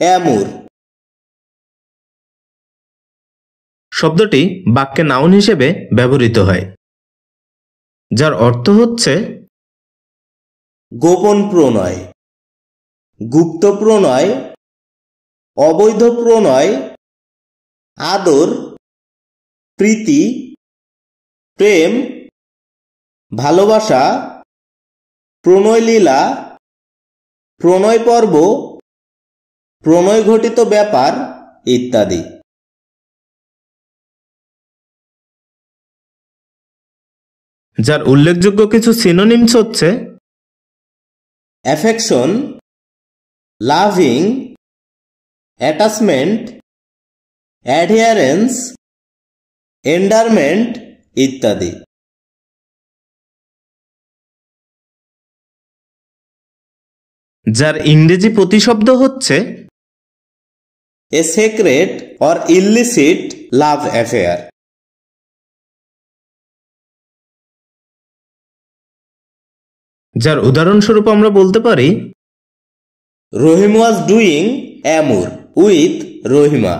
অ্যামুর। শব্দটি বাক্যে নাউন হিসেবে ব্যবহৃত হয় যার অর্থ হচ্ছে গোপন প্রণয় গুপ্ত প্রণয় অবৈধ প্রণয় আদর প্রীতি প্রেম ভালোবাসা প্রণয়লীলা প্রণয় পর্ব প্রণয় ঘটিত ব্যাপার ইত্যাদি। যার উল্লেখযোগ্য কিছু সিনোনিমস হচ্ছে affection loving attachment adherence endearment ইত্যাদি। যার ইংরেজি প্রতিশব্দ হচ্ছে a secret or illicit love affair যার উদাহরণস্বরূপ আমরা বলতে পারি Rahim was doing amour with Rahima